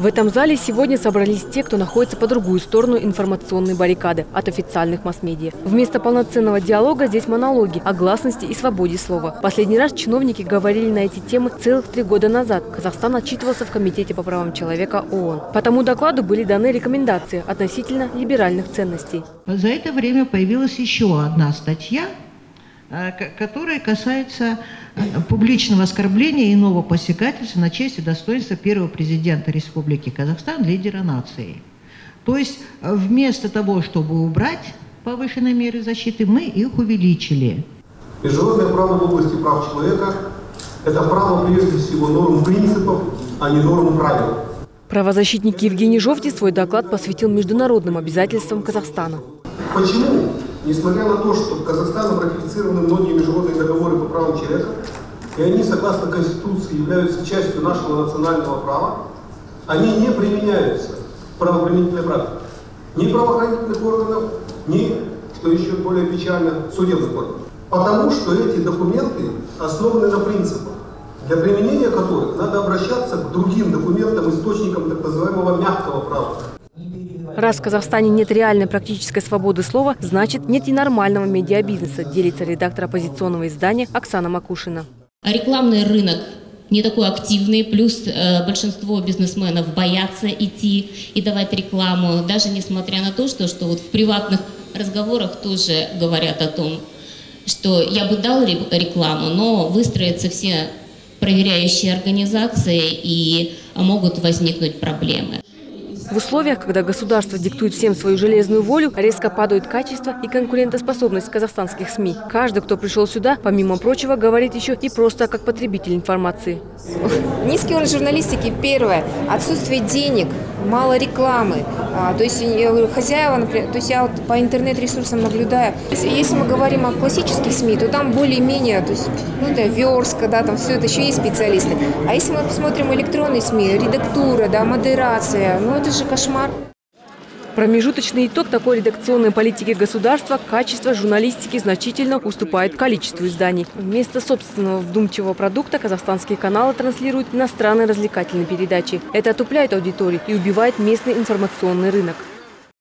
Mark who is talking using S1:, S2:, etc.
S1: В этом зале сегодня собрались те, кто находится по другую сторону информационной баррикады от официальных масс-медиа. Вместо полноценного диалога здесь монологи о гласности и свободе слова. Последний раз чиновники говорили на эти темы целых три года назад. Казахстан отчитывался в Комитете по правам человека ООН. По тому докладу были даны рекомендации относительно либеральных ценностей.
S2: За это время появилась еще одна статья, э, которая касается э, публичного оскорбления и иного посягательства на честь и достоинство первого президента Республики Казахстан, лидера нации. То есть э, вместо того, чтобы убрать повышенные меры защиты, мы их увеличили.
S3: Международное право в области прав человека – это право прежде всего норм принципов, а не норм правил.
S1: Правозащитник Евгений Жовти свой доклад посвятил международным обязательствам Казахстана.
S3: Почему, несмотря на то, что Казахстаном ратифицированы многие международные договоры по правам человека, и они, согласно Конституции, являются частью нашего национального права, они не применяются в правоприменительной практике. Ни правоохранительных органов, ни, что еще более печально, судебных органов. Потому что эти документы основаны на принципах, для применения которых надо обращаться к другим документам, источникам так называемого мягкого права.
S1: Раз в Казахстане нет реальной практической свободы слова, значит нет и нормального медиабизнеса, делится редактор оппозиционного издания Оксана Макушина.
S4: Рекламный рынок не такой активный, плюс э, большинство бизнесменов боятся идти и давать рекламу, даже несмотря на то, что, что вот в приватных разговорах тоже говорят о том, что я бы дал рекламу, но выстроятся все проверяющие организации и могут возникнуть проблемы.
S1: В условиях, когда государство диктует всем свою железную волю, резко падают качество и конкурентоспособность казахстанских СМИ. Каждый, кто пришел сюда, помимо прочего, говорит еще и просто как потребитель информации.
S5: Низкий уровень журналистики – первое. Отсутствие денег, мало рекламы. А, то есть хозяева, например, то есть я вот по интернет-ресурсам наблюдаю. Если, если мы говорим о классических СМИ, то там более-менее, то есть, ну да, верстка, да, там все это еще есть специалисты. А если мы посмотрим электронные СМИ, редактура, да, модерация, ну это же кошмар.
S1: Промежуточный итог такой редакционной политики государства – качество журналистики значительно уступает количеству изданий. Вместо собственного вдумчивого продукта казахстанские каналы транслируют иностранные развлекательные передачи. Это отупляет аудиторию и убивает местный информационный рынок.